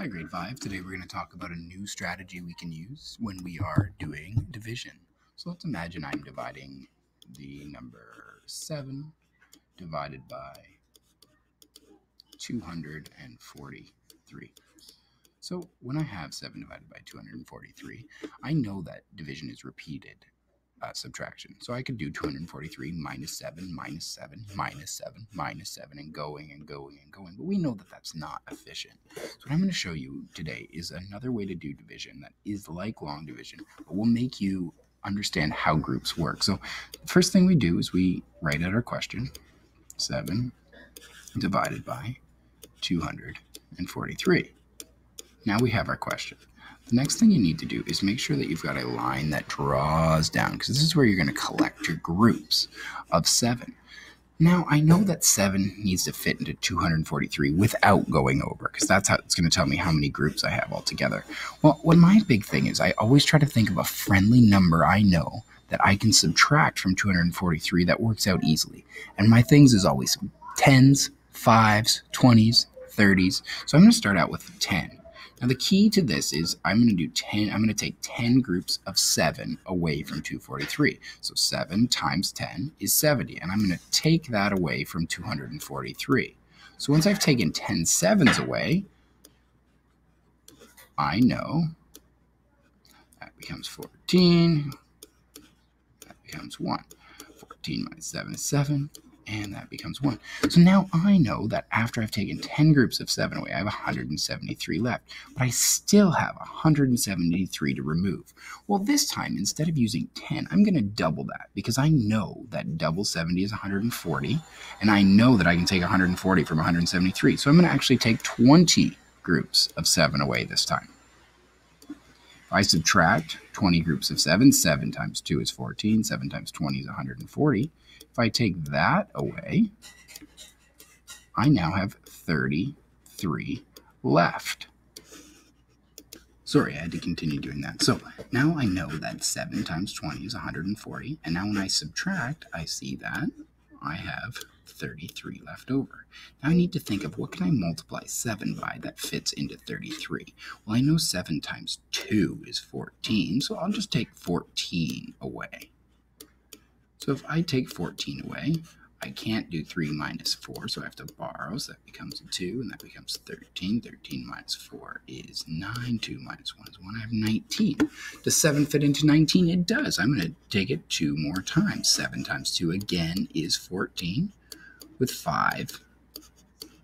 Hi, grade 5. Today we're going to talk about a new strategy we can use when we are doing division. So let's imagine I'm dividing the number 7 divided by 243. So when I have 7 divided by 243, I know that division is repeated uh, subtraction. So I could do 243 minus 7, minus 7, minus 7, minus 7, and going and going and going. But we know that that's not efficient. So what I'm going to show you today is another way to do division that is like long division, but will make you understand how groups work. So the first thing we do is we write out our question, 7 divided by 243. Now we have our question. The next thing you need to do is make sure that you've got a line that draws down because this is where you're going to collect your groups of seven. Now, I know that 7 needs to fit into 243 without going over, because that's how it's going to tell me how many groups I have altogether. Well, what my big thing is, I always try to think of a friendly number I know that I can subtract from 243 that works out easily. And my things is always 10s, 5s, 20s, 30s. So I'm going to start out with 10. Now the key to this is I'm going to do 10, I'm going to take 10 groups of 7 away from 243. So 7 times 10 is 70, and I'm going to take that away from 243. So once I've taken 10 sevens away, I know that becomes 14, that becomes 1. 14 minus 7 is 7, and that becomes 1. So now I know that after I've taken 10 groups of 7 away, I have 173 left, but I still have 173 to remove. Well, this time, instead of using 10, I'm going to double that because I know that double 70 is 140, and I know that I can take 140 from 173. So I'm going to actually take 20 groups of 7 away this time. If I subtract 20 groups of 7, 7 times 2 is 14, 7 times 20 is 140. If I take that away, I now have 33 left. Sorry, I had to continue doing that. So now I know that 7 times 20 is 140. And now when I subtract, I see that I have 33 left over. Now I need to think of what can I multiply 7 by that fits into 33. Well, I know 7 times 2 is 14, so I'll just take 14 away. So if I take 14 away, I can't do 3 minus 4, so I have to borrow, so that becomes 2, and that becomes 13. 13 minus 4 is 9. 2 minus 1 is 1. I have 19. Does 7 fit into 19? It does. I'm going to take it 2 more times. 7 times 2 again is 14, with 5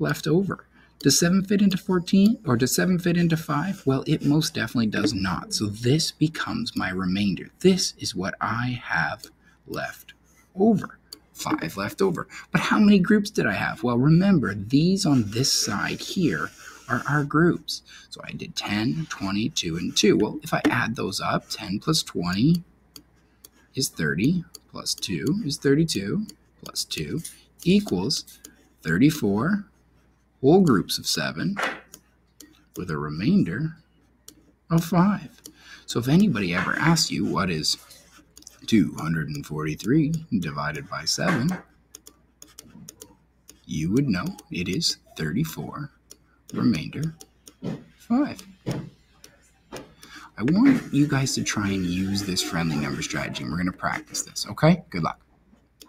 left over. Does 7 fit into 14? Or does 7 fit into 5? Well, it most definitely does not. So this becomes my remainder. This is what I have left over. Five left over. But how many groups did I have? Well, remember, these on this side here are our groups. So I did 10, 22, and 2. Well, if I add those up, 10 plus 20 is 30, plus 2 is 32, plus 2 equals 34 whole groups of 7 with a remainder of 5. So if anybody ever asks you what is 243 divided by 7, you would know it is 34, remainder 5. I want you guys to try and use this friendly number strategy, and we're going to practice this, okay? Good luck.